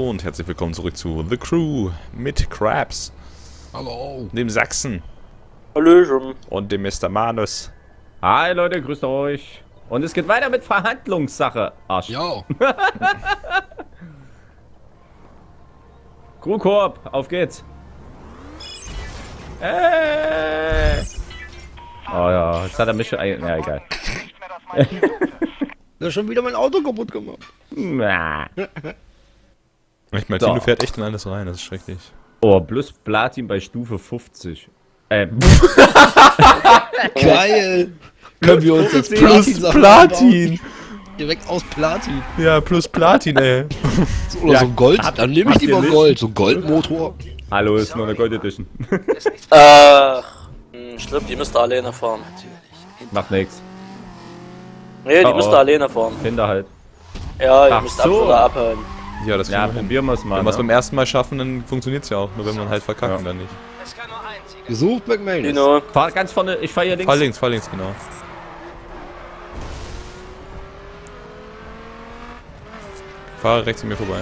Und herzlich willkommen zurück zu The Crew mit Krabs, Hallo. dem Sachsen Hallöchen. und dem Mr. Manus. Hi Leute, grüßt euch. Und es geht weiter mit Verhandlungssache. Arsch. Ja. Crewkorb, auf geht's. Äh. Oh ja, jetzt hat er mich schon. Ja, egal. Du hast schon wieder mein Auto kaputt gemacht. Na. Ich meine, So. Tino fährt echt in alles rein, das ist schrecklich. Oh, plus Platin bei Stufe 50. Äh, Geil. Können wir uns jetzt Plus einbauen? Direkt aus Platin. Ja, plus Platin, ey. Oder Ja, so ein Gold. habt- Dann nehme ich lieber? Gold. So ein Goldmotor. hallo, ist nur eine Gold Edition. Ach, hm, ich glaube, die müsst ihr alleine fahren. Macht nix. Nee, die Oh, müsst oh. ihr alleine fahren. Kinder halt. Ja, ihr Ach müsst so. ab oder abhauen. Ja, das Ja, kriegen wir probieren wir's mal. Wenn wir es Ne? beim ersten Mal schaffen, dann funktioniert es ja auch. Nur wenn man halt verkacken, Ja. dann nicht. Gesucht McManus. Dino. Fahr ganz vorne, ich fahr hier links. Fahr links, fahr links, genau. Fahre rechts an mir vorbei.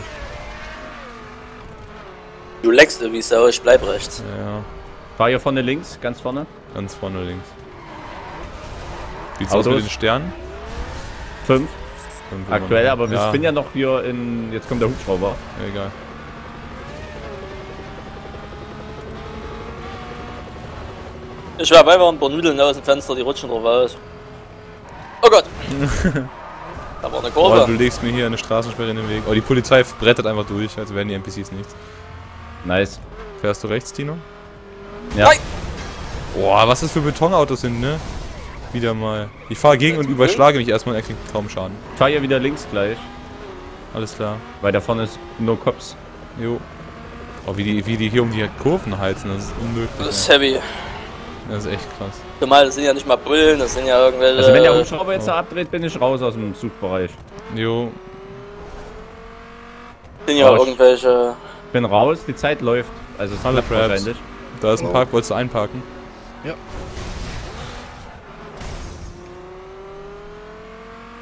Du leckst wie Sau, ich bleib rechts. Ja, Fahr hier vorne links, ganz vorne. ganz vorne links. Sieht's aus Autos. mit den Sternen? Fünf Aktuell, aber wir ja, spinnen ja noch hier in... Jetzt kommt der Hubschrauber. Egal. Ich werf einfach ein paar Nudeln aus dem Fenster, die rutschen drauf aus. Oh Gott. da war eine Oh, du Kurve. legst mir hier eine Straßensperre in den Weg. Oh, die Polizei brettert einfach durch, als wären die NPCs nichts. Nice. Fährst du rechts, Tino? Ja. Nein. Boah, was das für Betonautos sind, ne? Wieder mal. Ich fahre gegen und überschlage mich erstmal und er kriegt kaum Schaden. Ich fahr hier wieder links gleich, Alles klar. weil da vorne ist nur Cops. Jo. Oh, wie die, wie die hier um die Kurven heizen, das ist unmöglich. Das ist heavy. Das ist echt krass. Zumal das sind ja nicht mal Bullen, das sind ja irgendwelche. Also wenn der Hubschrauber jetzt da abdreht, bin ich raus aus dem Suchbereich. Jo. sind ja Oh, ich- irgendwelche. Bin raus, die Zeit läuft. Also es Hallo, wahrscheinlich. Da ist ein Park, wolltest du einparken?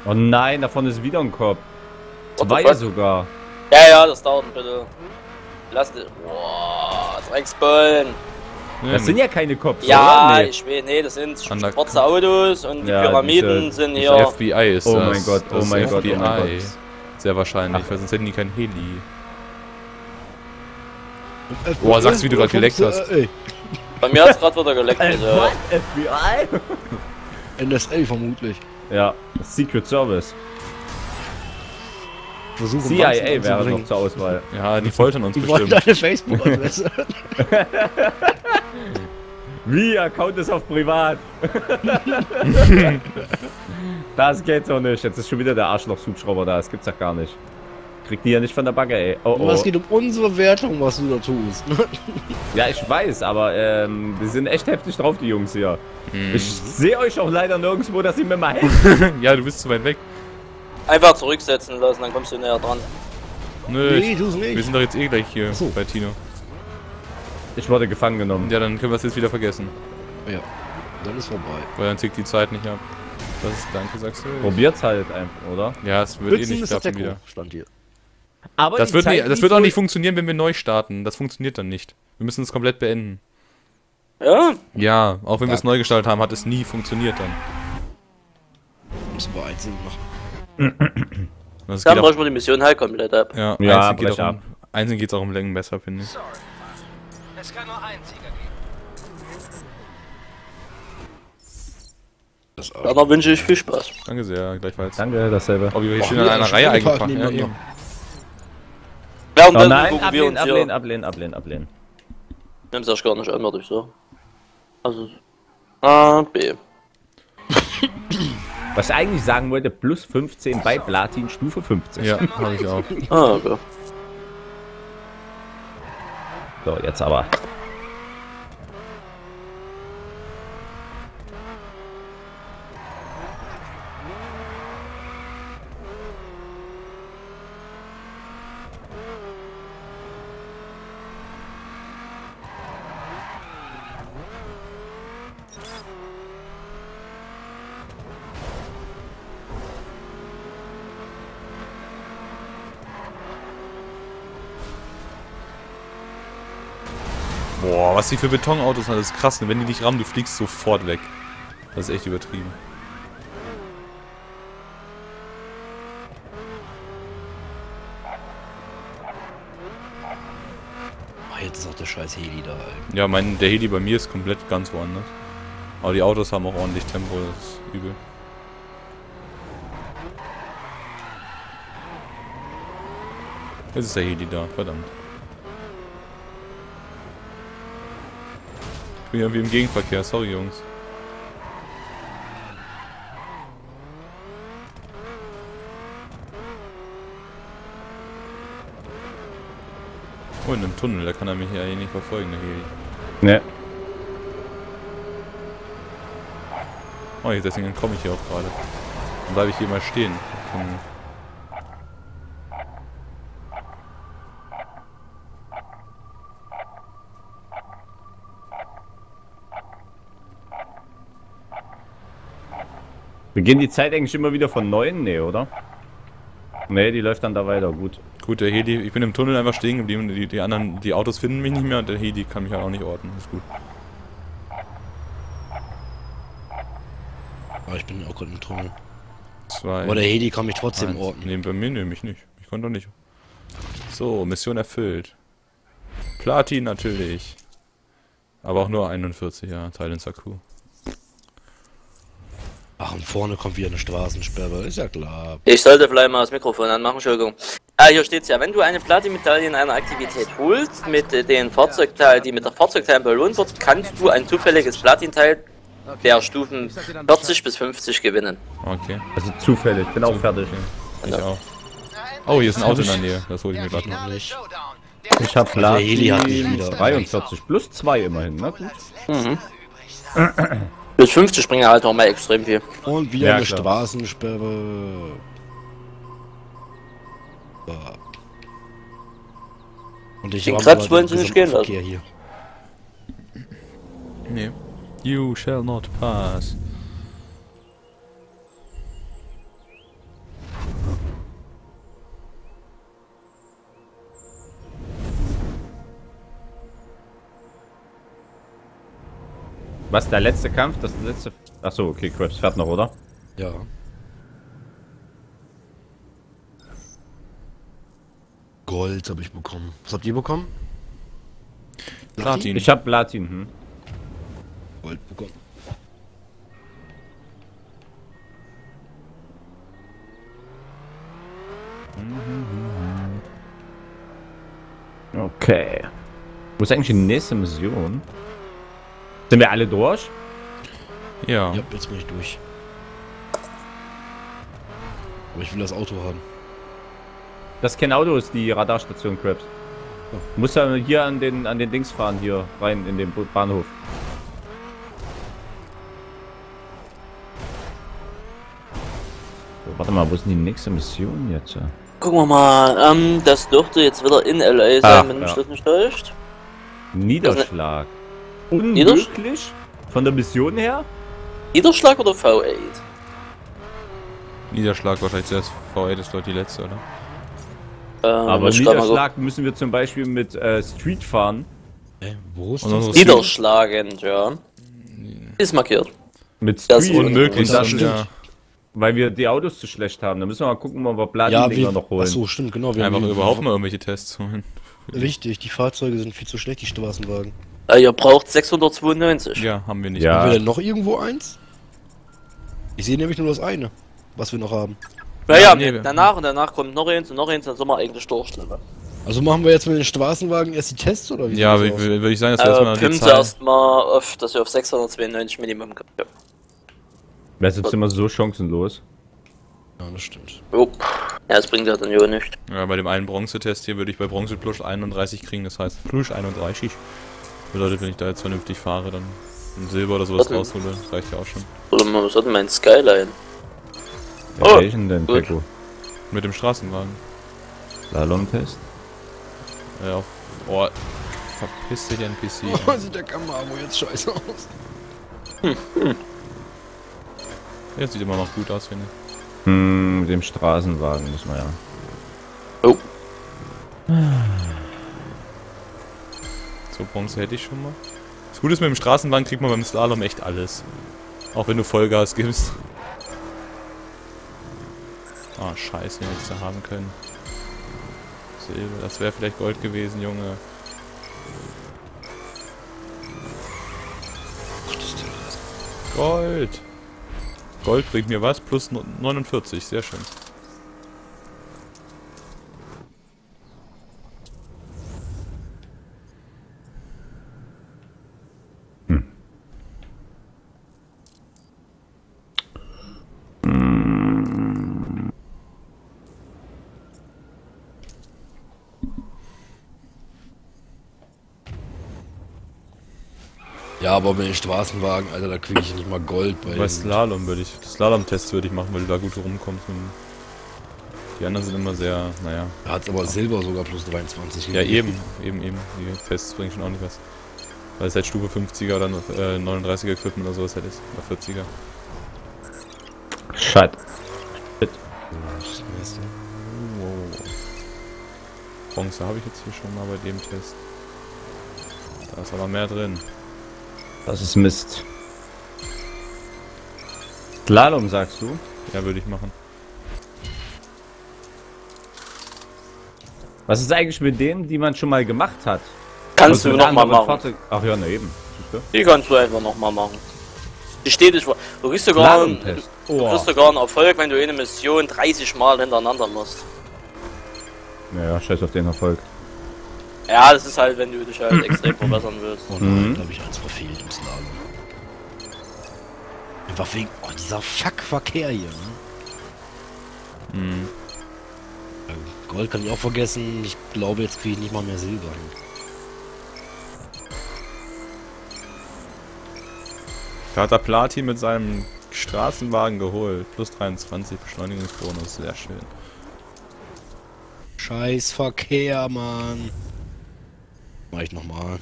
Oh nein, da vorne ist wieder ein the Zwei sogar. Ja, ja, das dauert bitte. Lass dich. Boah, Drecksbullen. Nee, Das sind ja keine Cops, Ja, oder? Nee. ich will, nee, das sind schwarze Autos und die Ja, Pyramiden diese- sind Das hier. FBI ist Oh das. mein Gott, oh das ist mein Gott, oh FBI. mein Gott. Sehr wahrscheinlich, Ach. weil sonst hätten die kein Heli. Boah, sagst du, wie du grad geleckt hast. Ey, Bei mir hat's gerade wieder geleckt. Äh, Also. FBI? NSA vermutlich. Ja, Secret Service. Versuchen CIA wäre noch zur Auswahl. Ja, die foltern uns Die wollen bestimmt. deine Facebook-Adresse. Wie? Account ist auf privat. das geht doch nicht. Jetzt ist schon wieder der Arschloch-Hubschrauber da. Das gibt's doch gar nicht. Kriegt die ja nicht von der Backe, ey. Oh, Aber es oh. geht um unsere Wertung, was du da tust. Ja, ich weiß, aber ähm, wir sind echt heftig drauf, die Jungs hier. Ich sehe euch auch leider nirgendwo, dass ihr mir mal helft. ja, du bist zu weit weg. Einfach zurücksetzen lassen, dann kommst du näher dran. Nö, nee, ich, tu's wir nicht. sind doch jetzt eh gleich hier so. bei Tino. Ich wurde gefangen genommen. Ja, dann können wir es jetzt wieder vergessen. Ja, dann ist vorbei. Weil dann tickt die Zeit nicht ab. Das ist danke, sagst du? Probiert's halt einfach, oder? Ja, es wird eh Hützen nicht klappen wieder. stand hier. Aber Das wird, Zeit nicht, das wird auch nicht funktionieren, wenn wir neu starten. Das funktioniert dann nicht. Wir müssen es komplett beenden. Ja? Ja, auch wenn wir es Ja. neu gestartet haben, hat es nie funktioniert dann. Müssen wir einzeln machen. Das Dann auch, wir die Mission halt komplett ab. ja, Ja, einzeln geht auch um, einzeln geht's auch um Längen besser, finde ich. Es kann nur einen Sieger geben. Das Dann wünsche ich viel Spaß. Danke sehr, gleichfalls. Danke, dasselbe. Oh, wie wir hier Oh, stehen an einer Reihe ein Park eingeparkt. Ja. Oh nein, gucken wir ablehnen, uns ablehnen, hier. ablehnen, ablehnen, ablehnen. Nimm's erst gar nicht an, würde ich sagen. Also. A, B. Was ich eigentlich sagen wollte, plus 15 bei Platin Stufe 50. Ja, habe ich auch. Ah, okay. So, jetzt aber. Boah, was die für Betonautos haben, das ist krass. Wenn die dich rammen, du fliegst sofort weg. Das ist echt übertrieben. Ah, jetzt ist auch der scheiß Heli da, ey. Ja, mein, der Heli bei mir ist komplett ganz woanders. Aber die Autos haben auch ordentlich Tempo, das ist übel. Jetzt ist der Heli da, verdammt. Bin irgendwie im Gegenverkehr, sorry Jungs. Oh, in einem Tunnel, da kann er mich ja eh nicht verfolgen, der Heli. Ne. Oh, deswegen komme ich hier auch gerade. Dann bleibe ich hier mal stehen. Dann- Beginnt die Zeit eigentlich immer wieder von neun? Nee, oder? Nee, die läuft dann da weiter, gut. Gut, der Heli, ich bin im Tunnel einfach stehen geblieben. Die, die anderen, die Autos finden mich nicht mehr und der Heli kann mich halt auch nicht orten. Ist gut. Aber ich bin auch gerade im Tunnel. Zwei. Aber der Heli kann mich trotzdem eins. orten. Nee, bei mir nehme ich nicht. Ich konnte doch nicht. So, Mission erfüllt. Platin natürlich. Aber auch nur 41, ja. Teil in Saku. Ach, und vorne kommt wieder eine Straßensperre, ist ja klar. Ich sollte vielleicht mal das Mikrofon anmachen, Entschuldigung. Ah, hier steht's ja, wenn du eine Platin-Medaille in einer Aktivität holst, mit den Fahrzeugteil, die mit der Fahrzeugteil belohnt wird, kannst du ein zufälliges Platinteil der Stufen 40 bis 50 gewinnen. Okay. Also zufällig, bin auch fertig. Ich auch. Oh, hier ist ein Auto in der Nähe. Das hole ich mir gerade noch. Nicht. Ich hab Der Heli hat mich Platin wieder. 43 plus 2 immerhin, na gut. Bis 50 bringen halt auch mal extrem viel. Und wieder Ja, eine klar. Straßensperre. So. Und ich Den Krebs wollen sie nicht gehen Verkehr hier. Nee. You shall not pass. Was, der letzte Kampf? Das letzte... Achso, okay, Krebs fährt noch, oder? Ja. Gold habe ich bekommen. Was habt ihr bekommen? Platin. Ich hab Platin, hm. Gold bekommen. Okay. Wo ist eigentlich die nächste Mission? Sind wir alle durch? Ja. Ja, jetzt bin ich durch. Aber ich will das Auto haben. Das ist kein Auto, ist die Radarstation Krebs. Du musst ja hier an den, an den Dings fahren, hier rein in den Bahnhof. So, warte mal, wo ist denn die nächste Mission jetzt? Gucken wir mal, ähm, das dürfte jetzt wieder in LA sein, Ah, wenn mich ja. das nicht täuscht. Niederschlag. Niedersch- Unmöglich? Von der Mission her? Niederschlag oder V8? Niederschlag wahrscheinlich zuerst. V8 ist dort die letzte, oder? Ähm, Aber mal Niederschlag müssen wir zum Beispiel mit äh, Street fahren. Äh, wo ist Und das? Niederschlagend, ja. Ist markiert. Mit Das Street. ist Unmöglich, das dann- ja. Weil wir die Autos zu schlecht haben. Da müssen wir mal gucken, ob wir Ja, Platin-Dinger wir, noch holen. Achso, stimmt, genau. Wir Einfach haben- überhaupt mal irgendwelche Tests holen. Richtig, die Fahrzeuge sind viel zu schlecht, die Straßenwagen. Äh, ihr braucht 692. Ja, haben wir nicht. Ja. Haben wir denn noch irgendwo eins? Ich sehe nämlich nur das eine, was wir noch haben. Naja, Ja, nee, wir- danach und danach kommt noch eins und noch eins, dann sind wir eigentlich durch. Also machen wir jetzt mit den Straßenwagen erst die Tests oder wie Ja, würde ich sagen, dass wir Äh, erstmal die pimmt Zahl... erstmal auf, dass ihr auf 692 Minimum kommt. Ja. Wer ist jetzt immer so chancenlos? Ja, das stimmt. Ja, das bringt ja dann ja nicht. Ja, bei dem einen Bronzetest hier würde ich bei Bronze plus 31 kriegen, das heißt plus 31. Bedeutet, wenn ich da jetzt vernünftig fahre, dann ein Silber oder sowas raushole, das reicht ja auch schon. Oder man was hat denn mein Skyline? Wer Oh, welchen denn, gut. Peko? Mit dem Straßenwagen. Slalom-Test? Ja, auf... Oh, verpiss dich, NPC. Oh, sieht der Kamaro jetzt scheiße aus. Der sieht immer noch gut aus, finde ich. Hm, mit dem Straßenwagen muss man ja. Oh. So, Bronze hätte ich schon mal. Das Gute ist, mit dem Straßenbahn kriegt man beim Slalom echt alles. Auch wenn du Vollgas gibst. Ah, scheiße, den hätte ich da haben können. Silber, das wäre vielleicht Gold gewesen, Junge. Gold! Gold bringt mir was? Plus no- 49, sehr schön. Ja, aber mit den Straßenwagen, Alter, da kriege ich nicht mal Gold bei. Bei Slalom würde ich, Slalom-Tests würde ich machen, weil du da gut rumkommst. Und die anderen sind immer sehr, naja. Da hat aber Silber sogar plus 23. Ja, gegeben. eben, eben, eben. Die Tests bringen schon auch nicht was. Weil es halt Stufe 50er oder äh, 39er Equipment oder sowas halt ist. Oder 40er. Scheiße. Ja, das Mist. Wow. Bronze habe ich jetzt hier schon mal bei dem Test. Da ist aber mehr drin. Das ist Mist. Slalom, sagst du? Ja, würde ich machen. Was ist eigentlich mit denen, die man schon mal gemacht hat? Kannst du nochmal machen. Fahrzeug- Ach ja, na eben. Du? Die kannst du einfach nochmal machen. Die steht dich vor. Du kriegst sogar, du Slalom-Test. kriegst sogar einen Erfolg, wenn du eine Mission 30 Mal hintereinander machst. Naja, scheiß auf den Erfolg. Ja, das ist halt, wenn du dich halt extrem verbessern willst. Oh nein, Mhm. da habe ich eins verfehlt im Slalom. Einfach wegen. Oh, dieser Fuck-Verkehr hier, ne? Hm. Ja, Gold kann ich auch vergessen. Ich glaube, jetzt kriege ich nicht mal mehr Silber hin. Da hat der Platin mit seinem Straßenwagen geholt. Plus 23 Beschleunigungsbonus. Sehr schön. Scheiß Verkehr, Mann. Mach ich nochmal.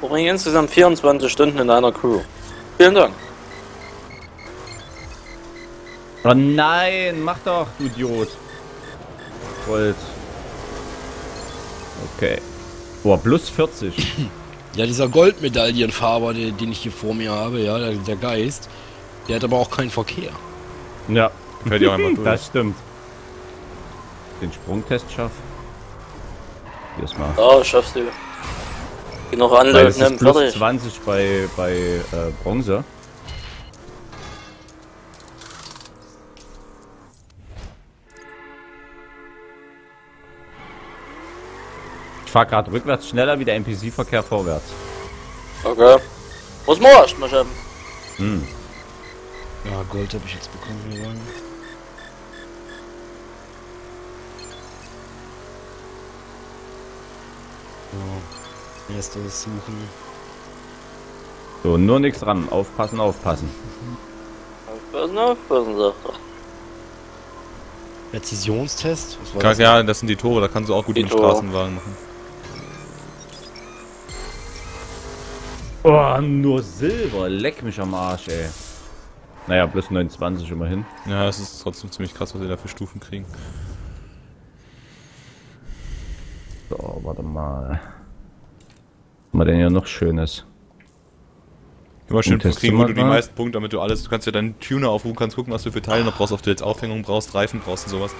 Verbringe insgesamt 24 Stunden in einer Crew. Vielen Dank. Oh nein, mach doch, du Idiot. Gold. Okay. Boah, plus 40. Ja, dieser Goldmedaillenfahrer, den, den ich hier vor mir habe, ja, der, der Geist, der hat aber auch keinen Verkehr. ja, Fällt ja auch einfach durch. das stimmt. Den Sprungtest schaff. Hier ist mal. Ja, schaffst du. Genug nimm, ist plus fertig. 20 bei, bei äh, Bronze. Ich fahr gerade rückwärts schneller wie der NPC-Verkehr vorwärts. Okay. Muss man erst mal schaffen. Hm. Ja, Gold habe ich jetzt bekommen rein. So. Erstes suchen. So, nur nichts dran. Aufpassen, aufpassen. Aufpassen, aufpassen, sagt er. Präzisionstest? Was war Kann, das? ja, das sind die Tore, da kannst du auch gut Die Tore. Straßenwagen machen. Oh, nur Silber. Leck mich am Arsch, ey. Naja, plus 29 immerhin. Ja, das ist trotzdem ziemlich krass, was wir da für Stufen kriegen. So, warte mal. Was haben wir denn hier noch Schönes? Immer schön kriegen, wo du die meisten Punkte, damit du alles, du kannst ja deinen Tuner aufrufen, kannst gucken, was du für Teile noch brauchst, ob du jetzt Aufhängung brauchst, Reifen brauchst und sowas.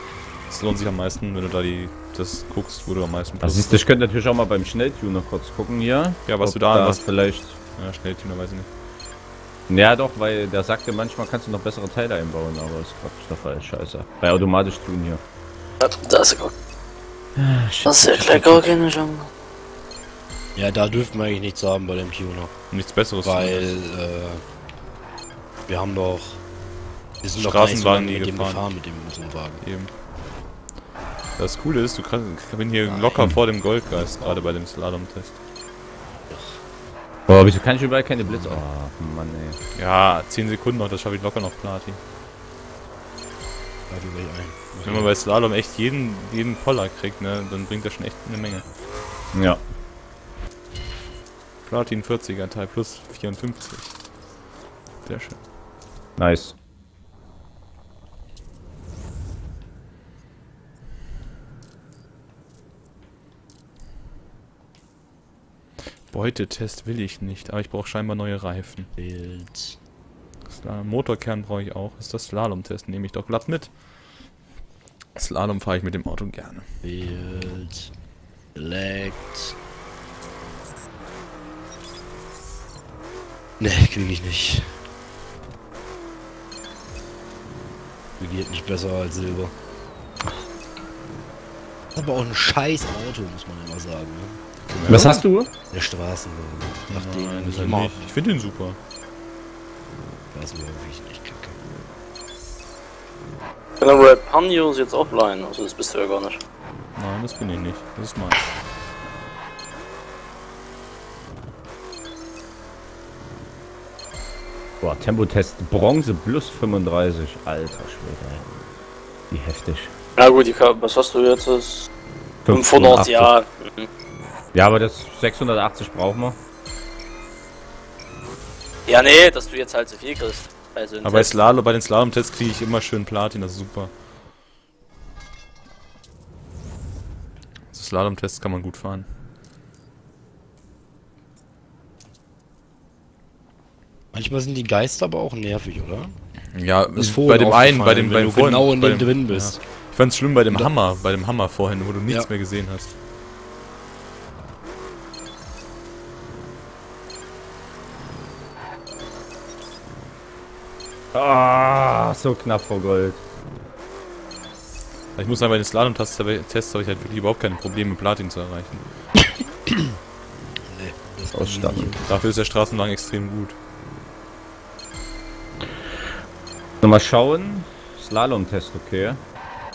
Das lohnt sich am meisten, wenn du da die, das guckst, wo du am meisten Das ist, ich könnte natürlich auch mal beim Schnelltuner kurz gucken hier. Ja, was ob du da hast. vielleicht. Ja, Schnelltuner, weiß ich nicht. Ja, doch, weil der sagte, manchmal kannst du noch bessere Teile einbauen, aber ist Quatsch der Fall. Scheiße. Bei automatisch tun hier. Das ist gut. Das ist ja gleich gar keine Chance. Ja, da dürfen wir eigentlich nichts haben bei dem Tuner. Nichts Besseres. Weil, äh, wir haben doch. Wir sind doch Straßenwagen gar nicht so lange mit dem gefahren. gefahren mit dem Wagen. Eben. Das Coole ist, du kannst, ich bin hier locker vor dem Goldgeist, gerade bei dem Slalom-Test. Boah, wieso kann ich überall keine Blitze? Oh, Mann, ey. Ja, 10 Sekunden noch, das schaffe ich locker noch Platin. Wenn man bei Slalom echt jeden, jeden Poller kriegt, ne, dann bringt das schon echt eine Menge. Ja. Platin 40er Teil plus 54. Sehr schön. Nice. Beutetest will ich nicht, aber ich brauche scheinbar neue Reifen. Bild. Slalom Motorkern brauche ich auch. Ist das Slalom-Test? Nehme ich doch glatt mit. Slalom fahre ich mit dem Auto gerne. Bild. Select. Ne, krieg ich nicht. Regiert nicht besser als Silber. Aber auch ein scheiß Auto, muss man immer sagen. Ne? Was hast du? Der Straßenwagen. Nach Nein, dem das ich nicht. Ich finde den super. Das ist mir irgendwie nicht kacke. Der Red Panio ist jetzt offline, also das bist du ja gar nicht. Nein, das bin ich nicht. Das ist mein. Boah, Tempotest Bronze plus 35. Alter Schwede. Wie heftig. Na gut, die, was hast du jetzt? Das 500, 580. ja. Mhm. Ja, aber das 680 brauchen wir. Ja, nee, dass du jetzt halt so viel kriegst. Bei so einem Aber bei. Slalom, bei den Slalom-Tests kriege ich immer schön Platin, das ist super. Also Slalom-Tests kann man gut fahren. Manchmal sind die Geister aber auch nervig, oder? Ja, bei dem einen, bei dem, wenn dem du vorhin, genau in dem drin bist. Ja. Ich fand's schlimm bei dem Hammer, bei dem Hammer vorhin, wo du nichts Ja. mehr gesehen hast. Ah, so knapp vor Gold. Ich muss sagen, bei den Slalom-Tests habe ich Tests habe ich halt wirklich überhaupt keine Probleme, Platin zu erreichen. Nee, das Ausstatten. Dafür ist der Straßenwagen extrem gut. Nochmal schauen. Slalom-Test, okay.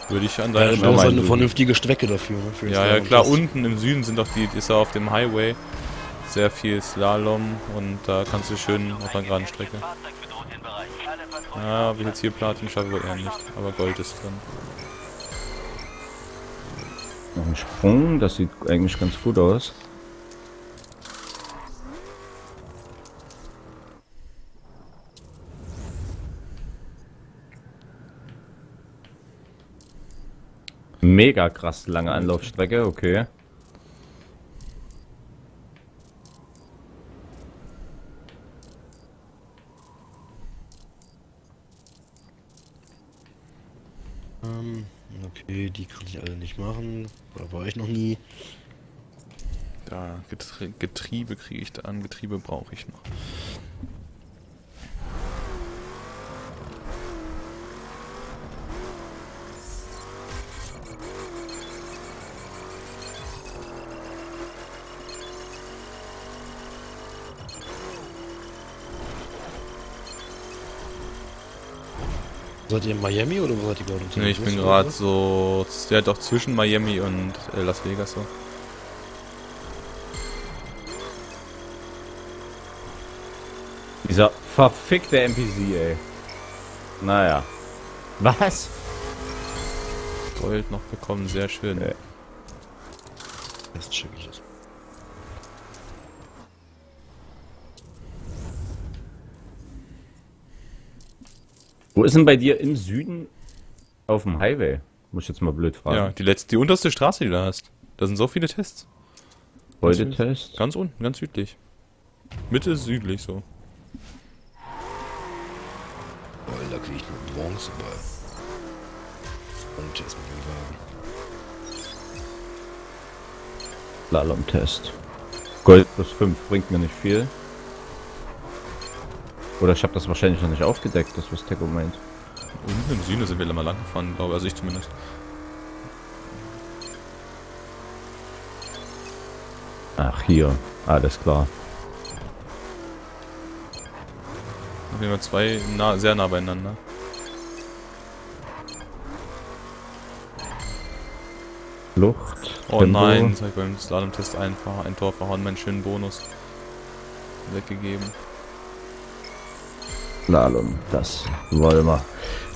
Würde ich an Ja, deiner du Stelle hast halt meinen. eine vernünftige Strecke dafür. Ne, Ja, ja, klar, unten im Süden sind doch die, ist er auf dem Highway. Sehr viel Slalom und da kannst du schön auf einer geraden Strecke. Ja, wie jetzt hier Platin schaffe eher nicht, aber Gold ist drin. Noch ein Sprung, das sieht eigentlich ganz gut aus. Mega krass lange Anlaufstrecke, okay. Ähm, okay, die kann ich alle nicht machen. Da war ich noch nie. Da Getrie Getriebe kriege ich da an, Getriebe brauche ich noch. Seid ihr in Miami oder wo seid ihr gerade unterwegs? Nee, ich bin gerade so, ja doch zwischen Miami und äh, Las Vegas so. Dieser verfickte NPC, ey. Naja. Was? Gold noch bekommen, sehr schön. Ja. Jetzt check ich das. Wo ist denn bei dir im Süden auf dem Highway? Muss ich jetzt mal blöd fragen. Ja, die letzte, die unterste Straße, die du hast. Da sind so viele Tests. Beute-Test? Ganz unten, ganz südlich. Mitte südlich so. Weil da krieg ich nur Bronze bei. Und den Wagen. Slalom-Test. Gold plus 5 bringt mir nicht viel. Oder ich habe das wahrscheinlich noch nicht aufgedeckt, das was Teco meint. Unten im Süden sind wir mal lang gefahren, glaube ich. Also ich zumindest. Ach, hier. Alles klar. Auf jeden Fall zwei nah, sehr nah beieinander. Lucht. Oh Tempo. nein, das habe ich beim Slalom-Test ein, ein Tor verhauen, meinen schönen Bonus weggegeben. Slalom. Das wollen wir.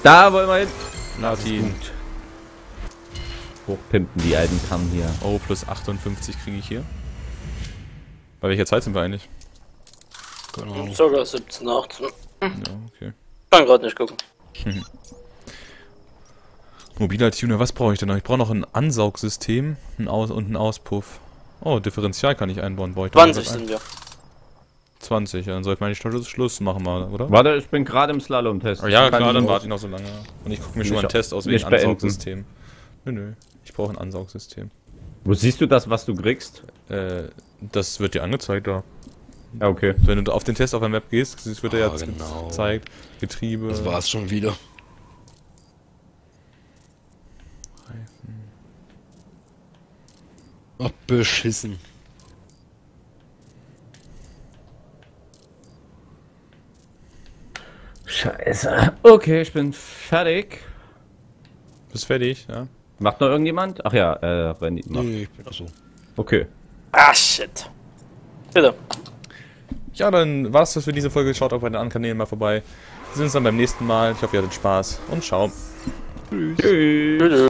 Da wollen wir hin. Platin. Hochpimpen die alten Kamm hier. Oh, plus 58 kriege ich hier. Bei welcher Zeit sind wir eigentlich? Ahnung. Sogar 17, 18. Ja, okay. Kann gerade nicht gucken. Mobiler Tuner, was brauche ich denn noch? Ich brauche noch ein Ansaugsystem ein Aus und einen Auspuff. Oh, Differential kann ich einbauen. Brauche ich da 20 noch was sind wir. Ein? 20, ja, dann sollte man Schluss, Schluss machen mal, oder? Warte, ich bin gerade im Slalom-Test. Oh, ja, klar, dann warte ich noch so lange. Und ich gucke mir schon mal einen Test aus wegen. Ansaugsystem. Nö, nö. Ich brauche ein Ansaugsystem. Wo siehst du das, was du kriegst? Äh, das wird dir angezeigt da. Ja, okay. Wenn du auf den Test auf der Map gehst, es wird dir Ah, jetzt genau. gezeigt. Getriebe. Das war's schon wieder. Ach, beschissen. Scheiße. Okay, ich bin fertig. Bist fertig, ja? Macht noch irgendjemand? Ach ja, äh, Randy macht. Nee, ich bin so. Okay. Ah, shit. Bitte. Ja, dann war's das für diese Folge. Schaut auch bei den anderen Kanälen mal vorbei. Wir sehen uns dann beim nächsten Mal. Ich hoffe, ihr hattet Spaß und ciao. Tschüss.